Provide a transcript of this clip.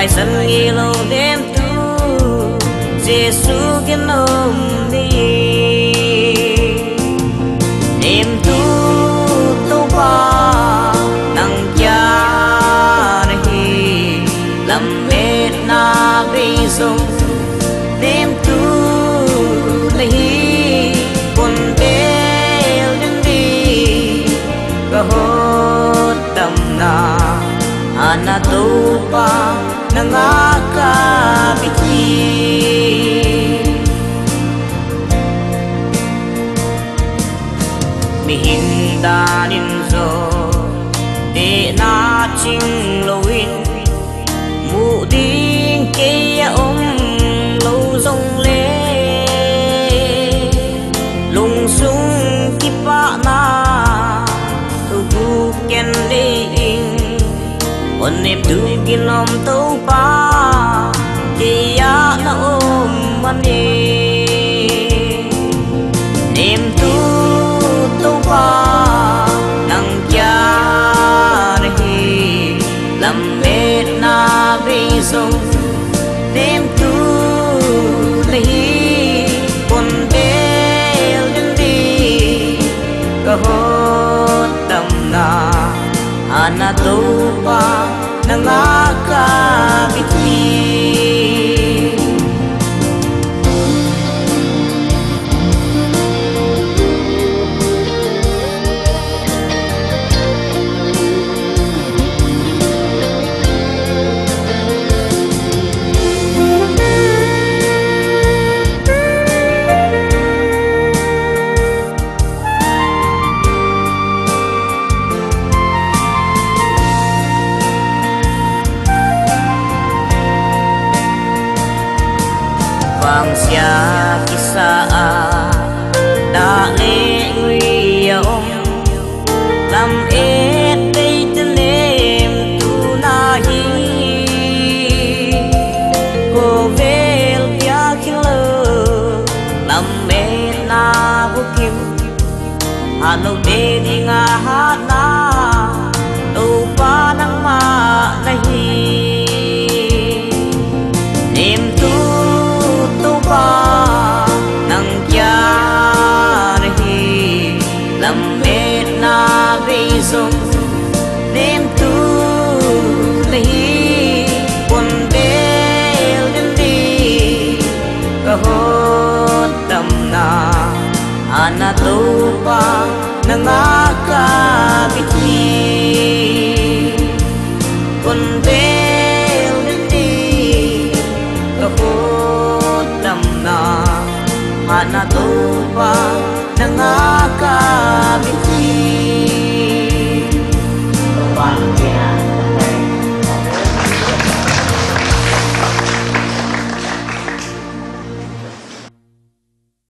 on tai san lâu đêm dem tu Giêsu kiến ôm đi. Nangakabiti mihindanin zo di na ching loin mu ding kia om lo zong le lung sung kipa na tu bu ken le ing on nếp tu kin cơ hốt tâm na. Ana tu pa bangsia kisah ah, tak ti quân bé đến đi, cơ hốt tâm na ana à, tu pa nang aka kichi quân bé đến đi, cơ hốt na ana tu pa nang aka kichi Hãy